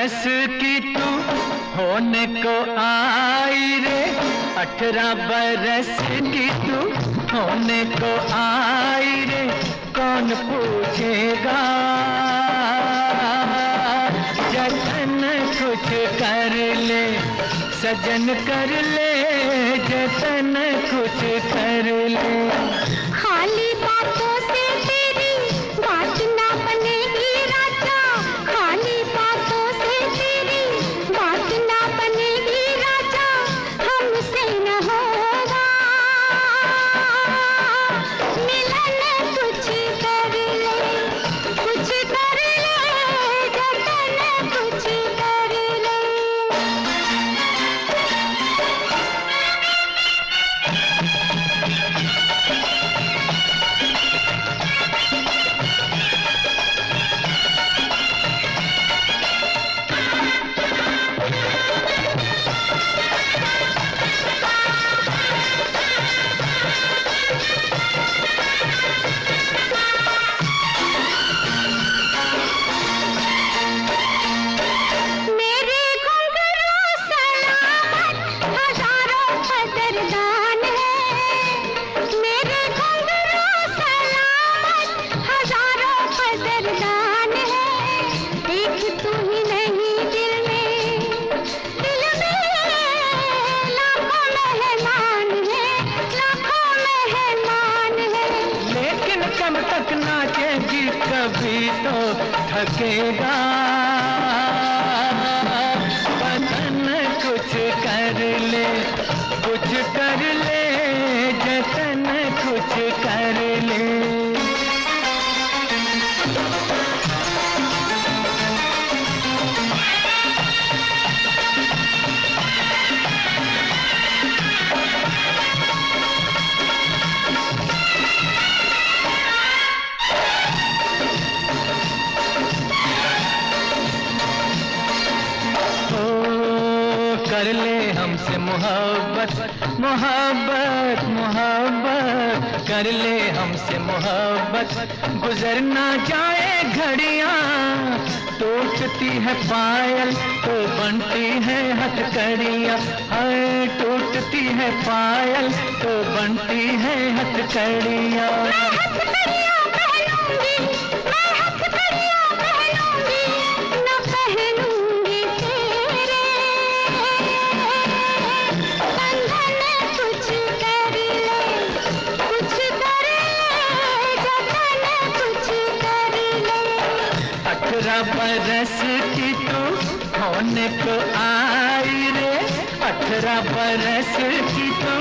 बरस की तू होने को आई रे। अठारह बरस की तू होने को आई रे। कौन पूछेगा? जतन कुछ कर ले, सजन कर ले, जतन कुछ कर ले। खाली है हथकड़ियाँ हाय टूटती है पायल तो बनती है हथकड़ियाँ। हथकड़ियाँ पहनूँगी मैं हथकड़ियाँ पहनूँगी न पहनूँगी तेरे। बंधन कुछ कर ले कुछ कर ले जतन कुछ कर ले। अठारह बरस होने को आई रे अठारह बरस की तू।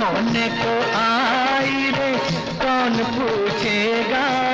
होने को आई रे कौन पूछेगा?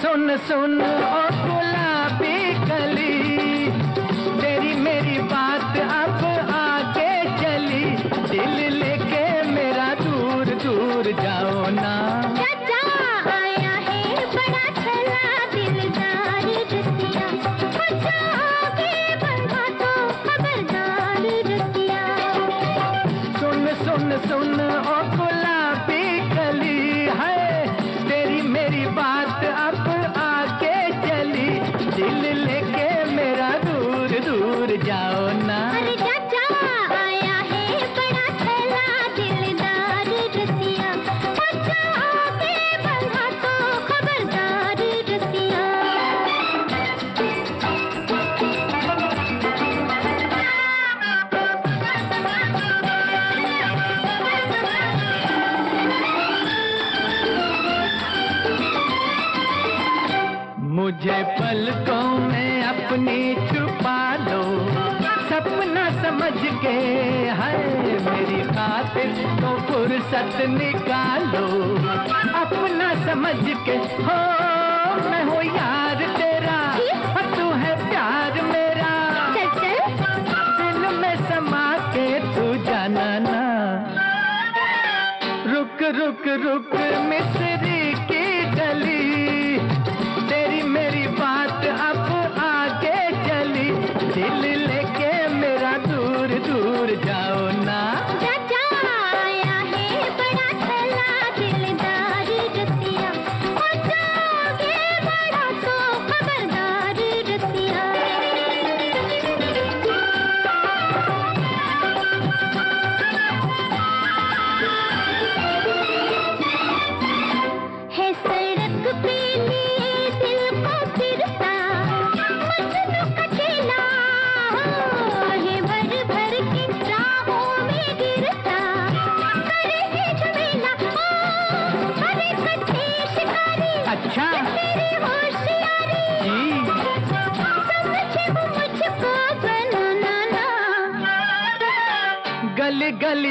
सुन सुन ओ गुलाबी कली फुर्सत निकालो। अपना समझ के हो मैं हो यार तेरा। तू है प्यार मेरा। दिल में समा के तू जाना ना। रुक रुक रुक मिसे ಬಲಿ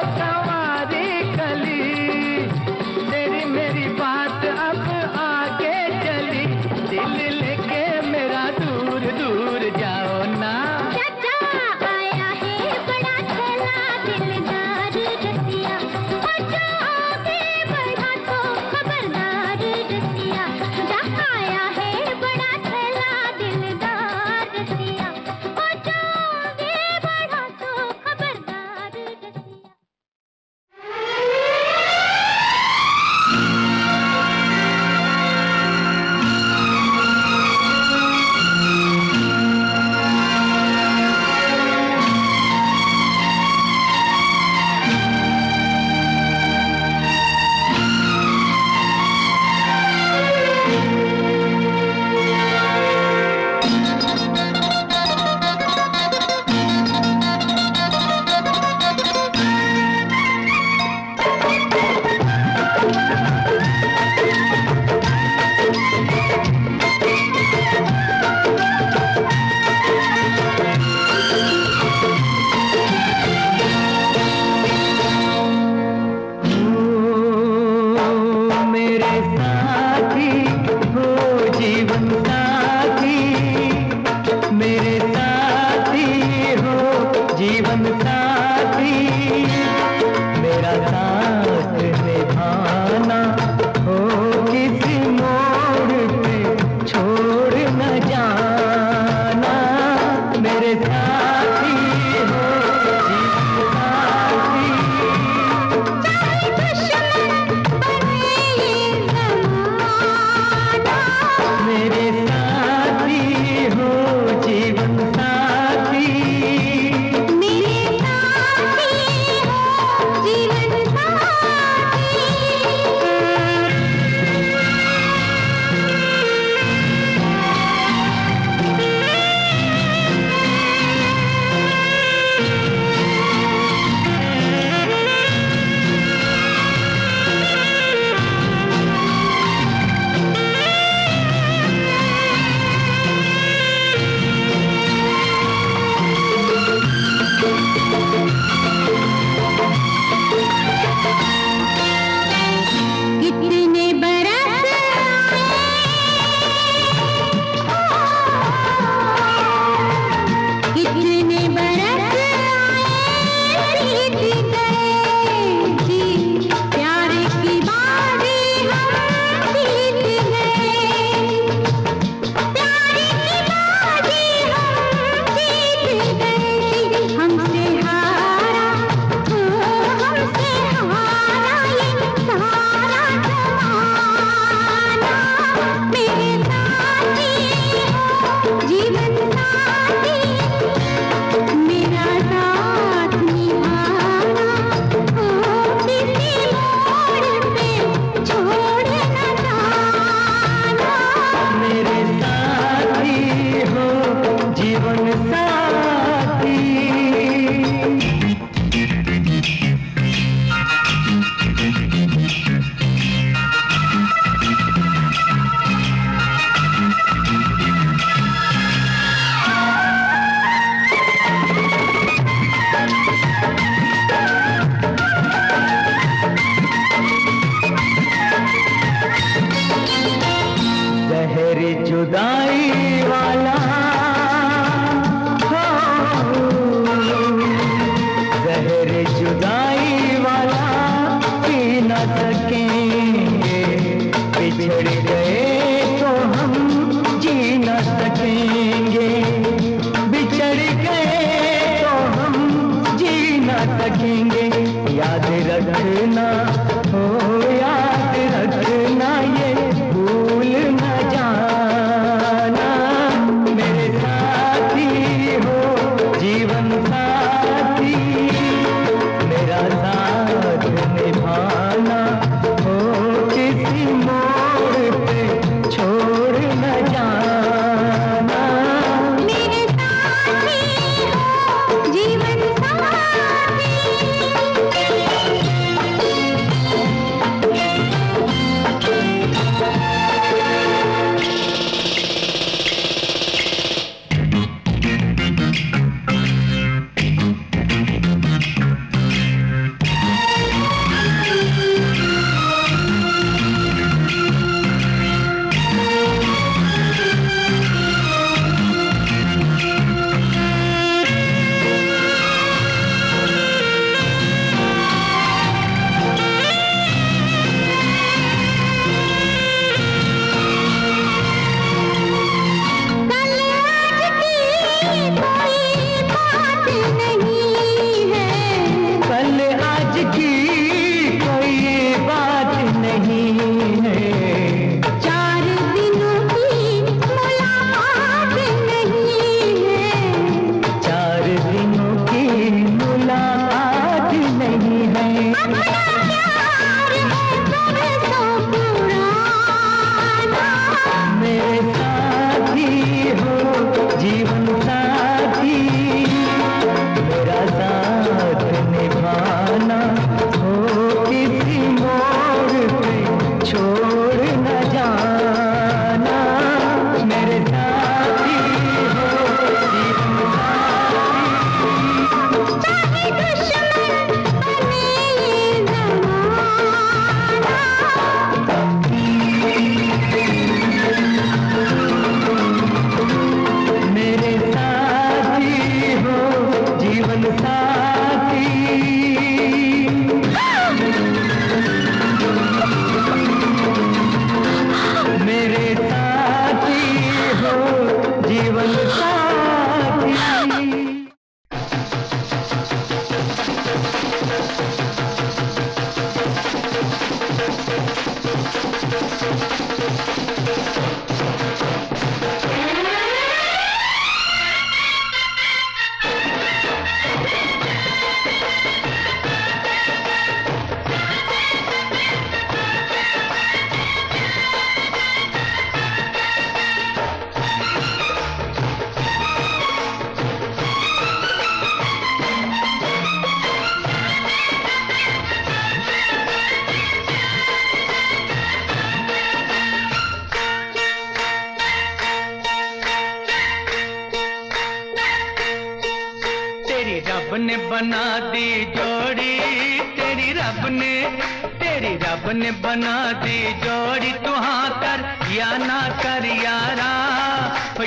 ओ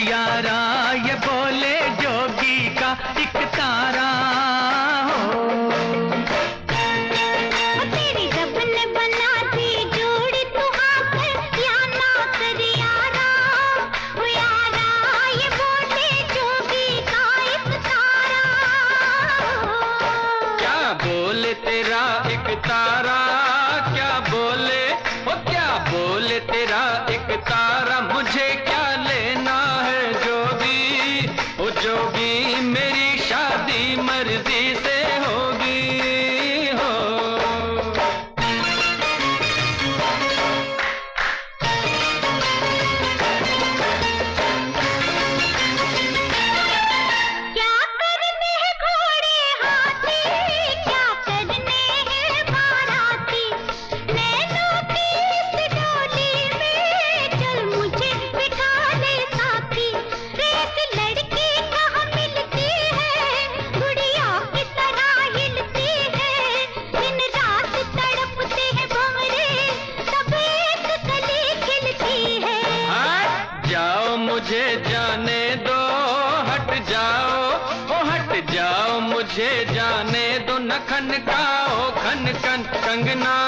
ना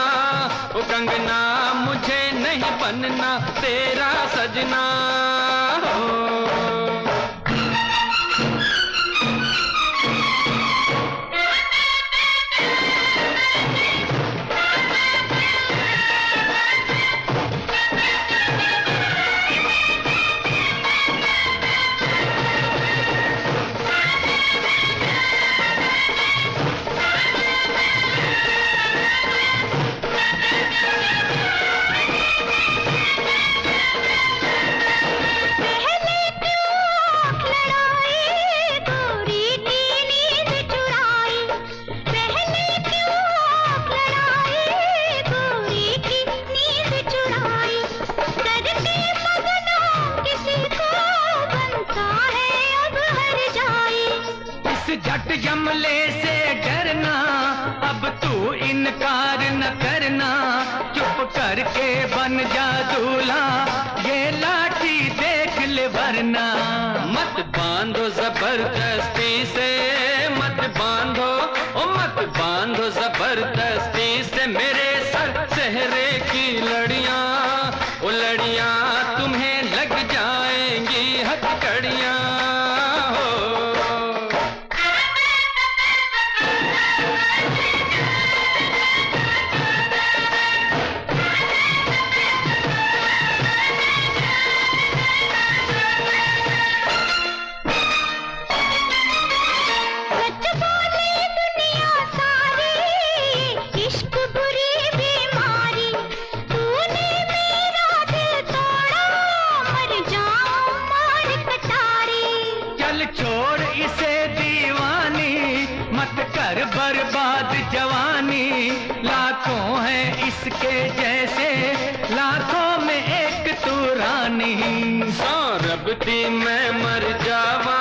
दी मैं मर जावा।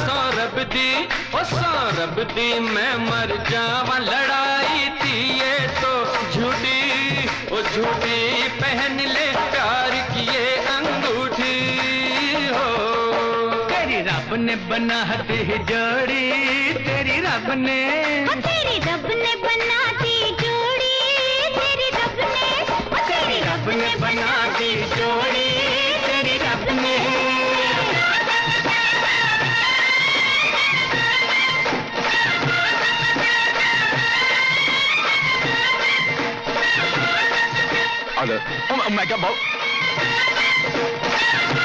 सौरभ दी ओ सौरभ दी मैं मर जावा। लड़ाई थी ये तो झूठी ओ झूठी पहन ले प्यार किए अंगूठी हो। तेरी रब ने बना दी जोड़ी तेरी रब ने। तेरी रब ने बना दी जोड़ी तेरी रब ने तेरी रब ने बना दी जोड़ी। Oh my god, bro.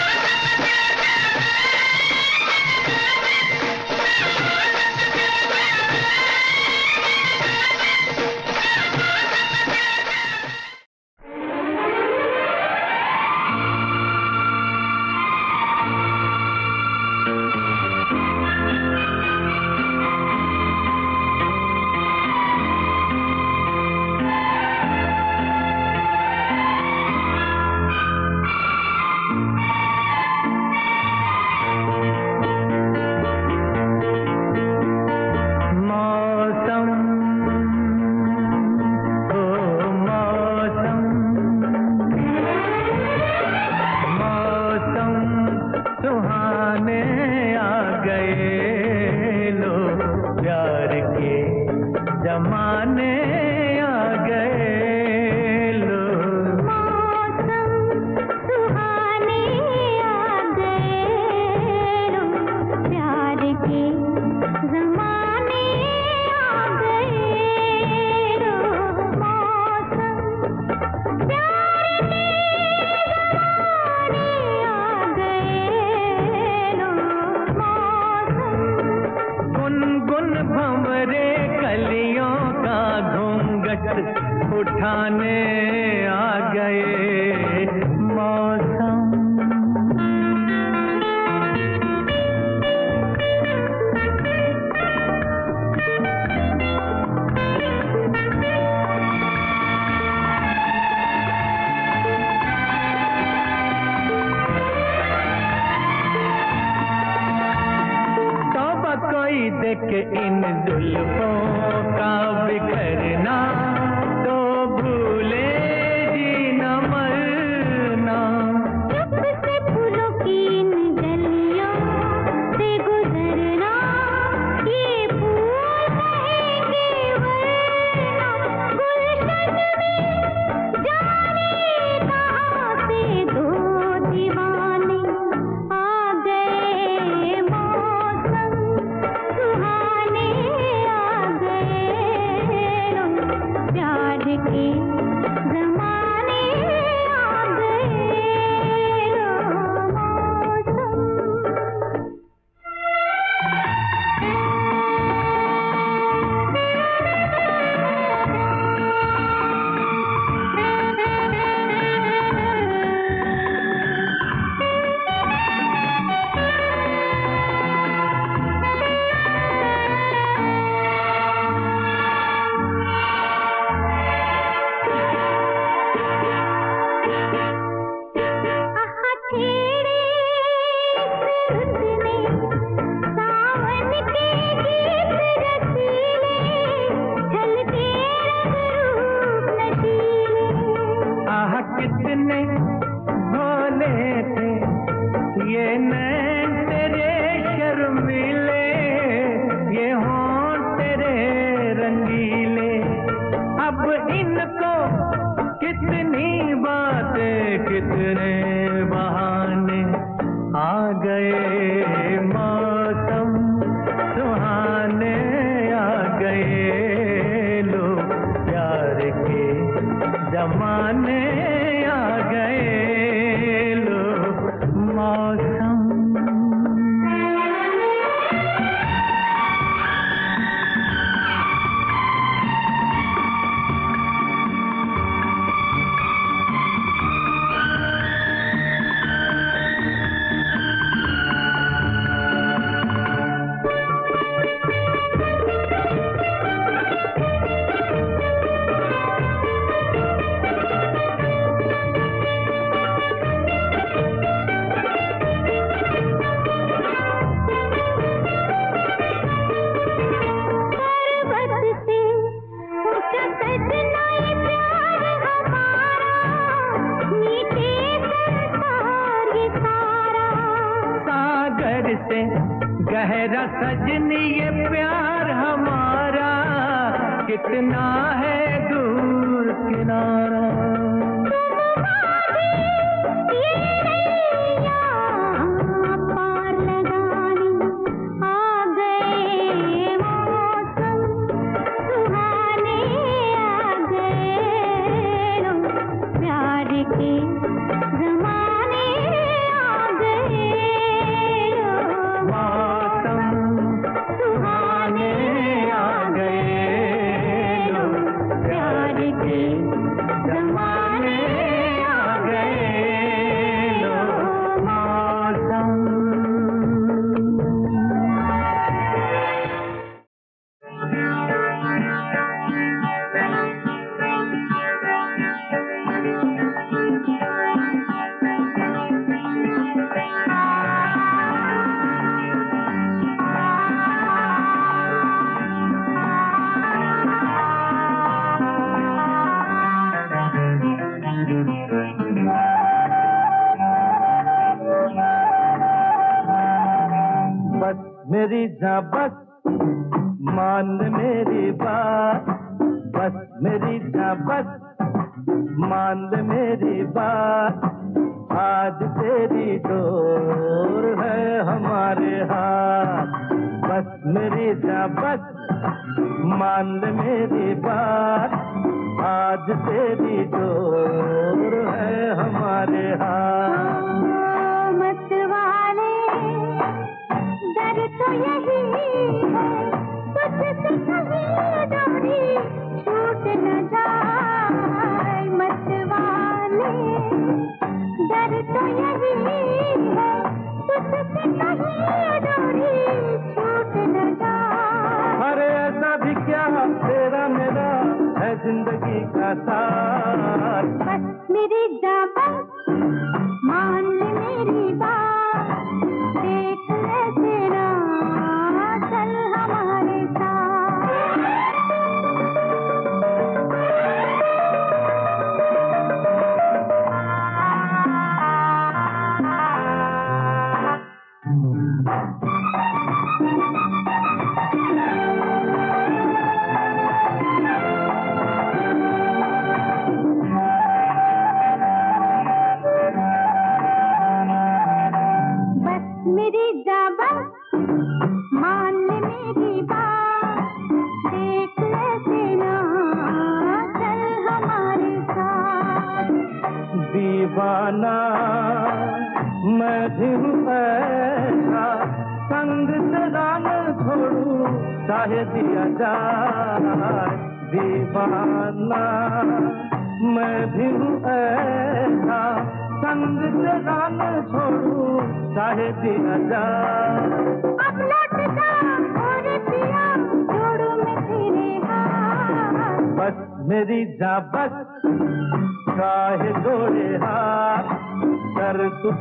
ಮನೆ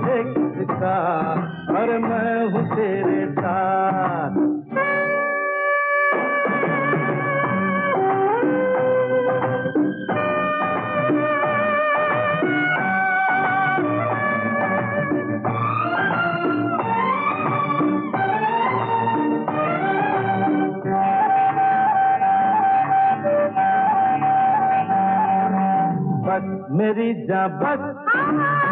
है और मैं हूँ तेरे साथ। बस मेरी जा बस। हाँ, हाँ।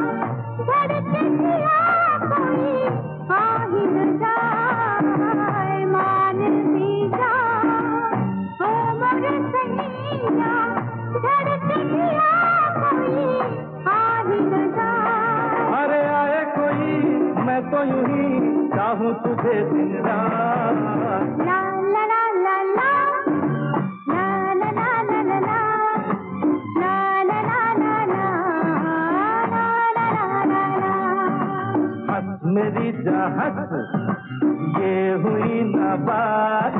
तो यूँ ही चाहूँ तुझे दिन रात मेरी चाहत ये हुई ना बात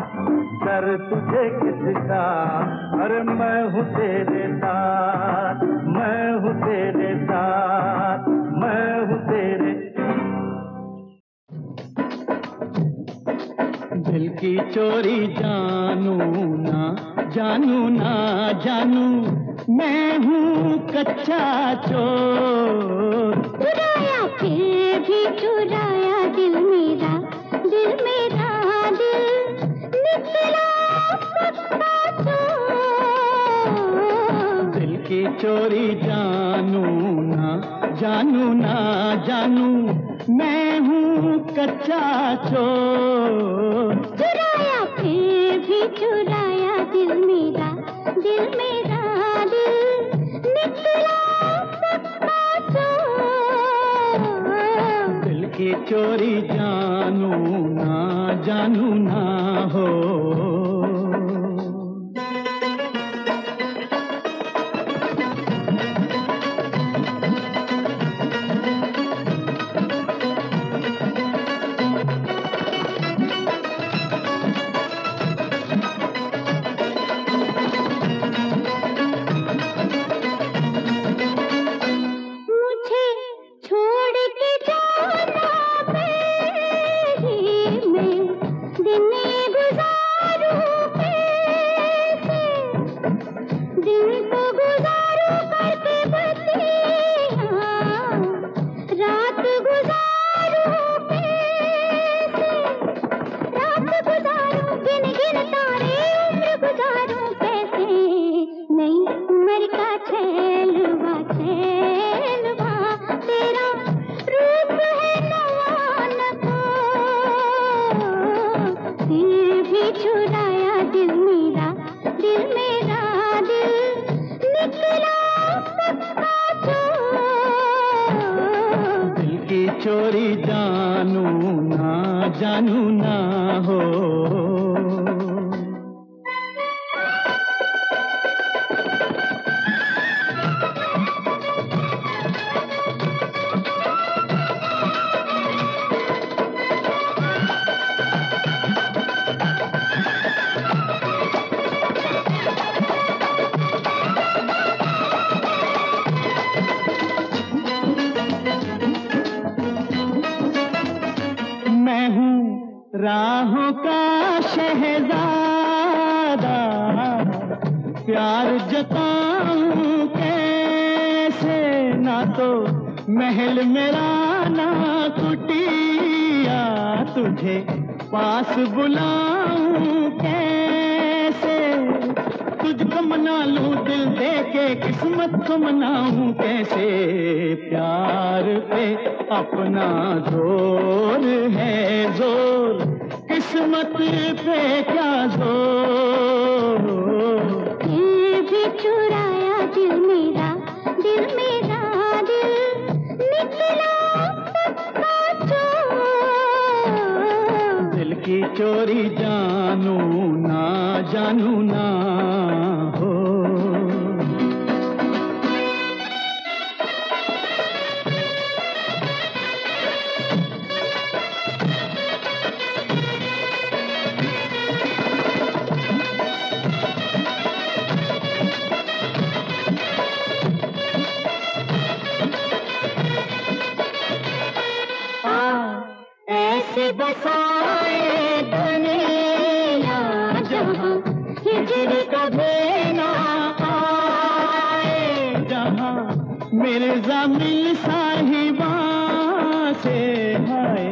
कर तुझे किसका और मैं हूँ तेरे साथ जानू ना जानू ना जानू। मैं हूँ कच्चा चोर। चुराया फिर भी चुराया दिल मेरा दिल मेरा दिल। निकला दिल की चोरी जानू ना जानू ना जानू। मैं हूँ कच्चा बनाऊँ कैसे प्यार पे अपना ज़ोर बसाए धनिया जहाँ हिजर कभी ना आए। जहाँ मिर्ज़ा मिल साहिबा से हाय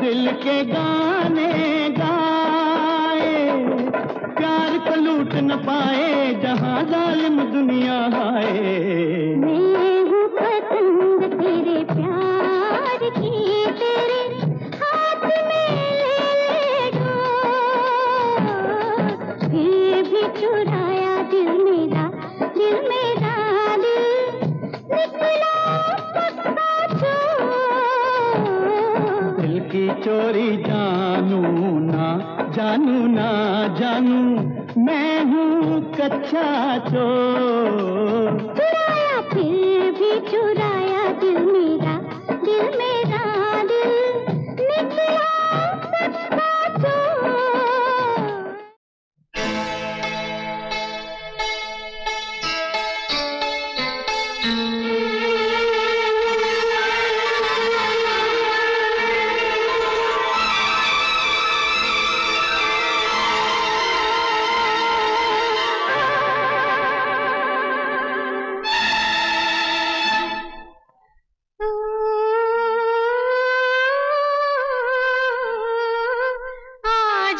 दिल के गाने गाए। प्यार को लूट न पाए, जहाँ जालिम दुनिया आए।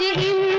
आज हिंद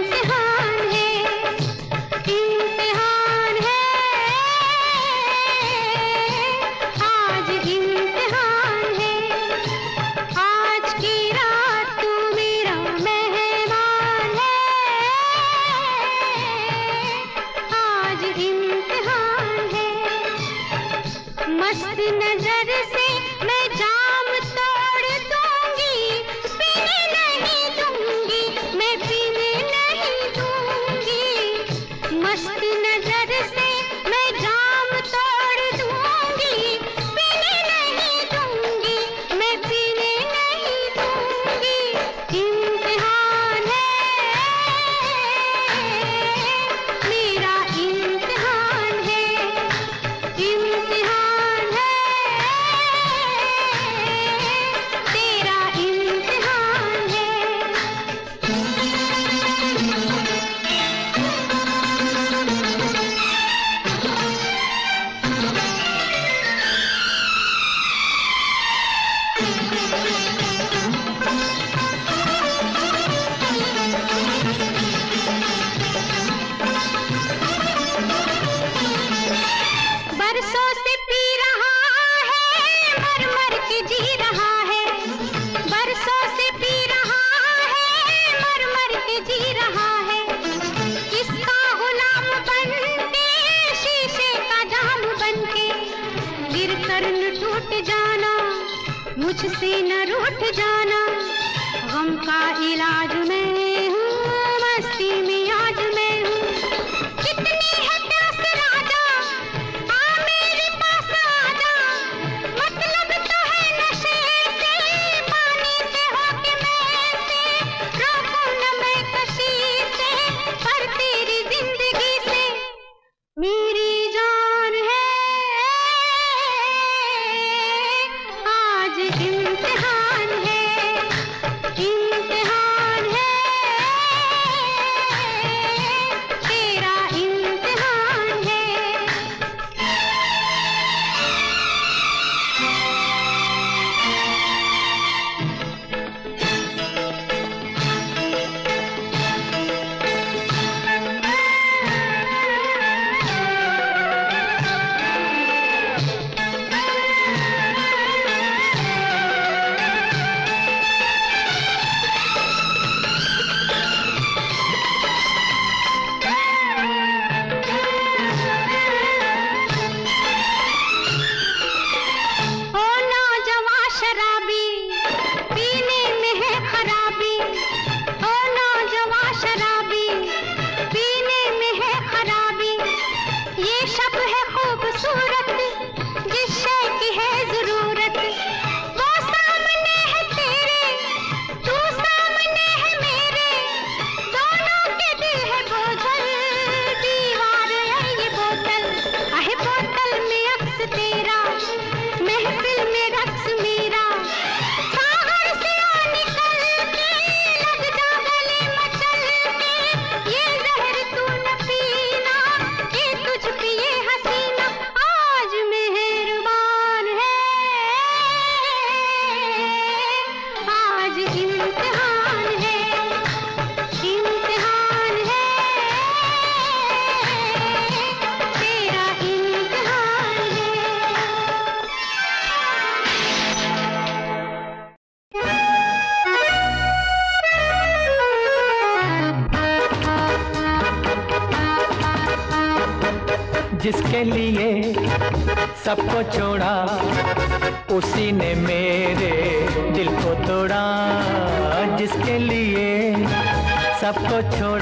मुझसे न रूठ जाना गम का इलाज मैं हूँ मस्ती में। सबको छोड़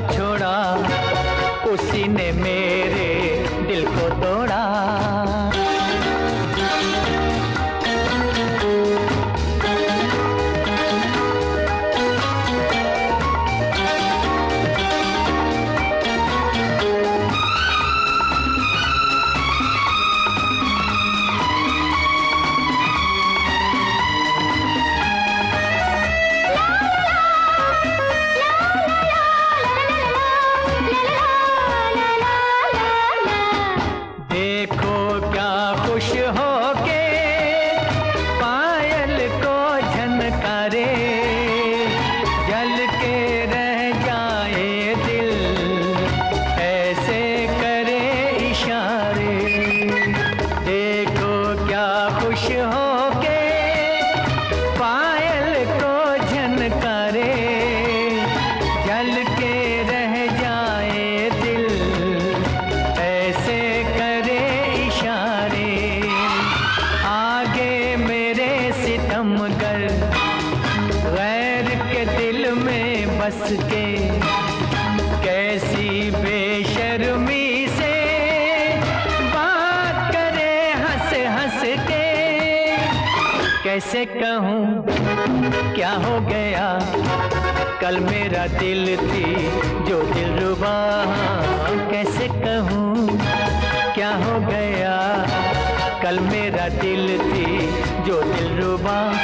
छोड़ कैसे कहूँ? क्या हो गया? कल मेरा दिल थी जो दिल रुबा। कैसे कहूँ? क्या हो गया? कल मेरा दिल थी जो दिल रुबा।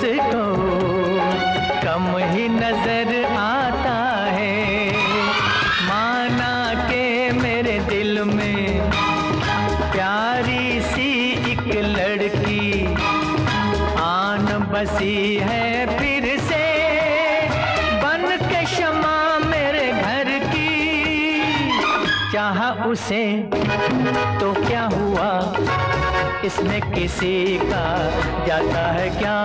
उसको कम ही नज़र आता है। माना के मेरे दिल में प्यारी सी एक लड़की आन बसी है फिर से। बन के क्षमा मेरे घर की, चाह उसे तो क्या इसमें किसी का जाता है क्या?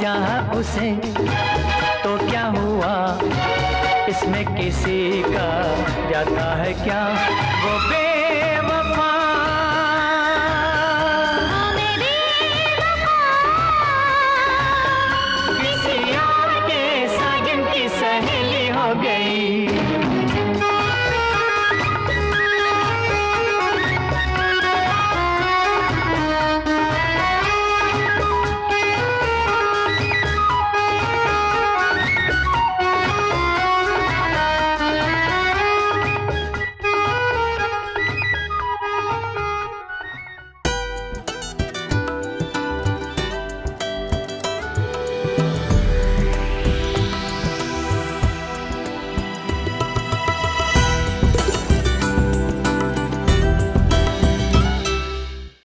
जहाँ उसे तो क्या हुआ? इसमें किसी का जाता है क्या? वो बे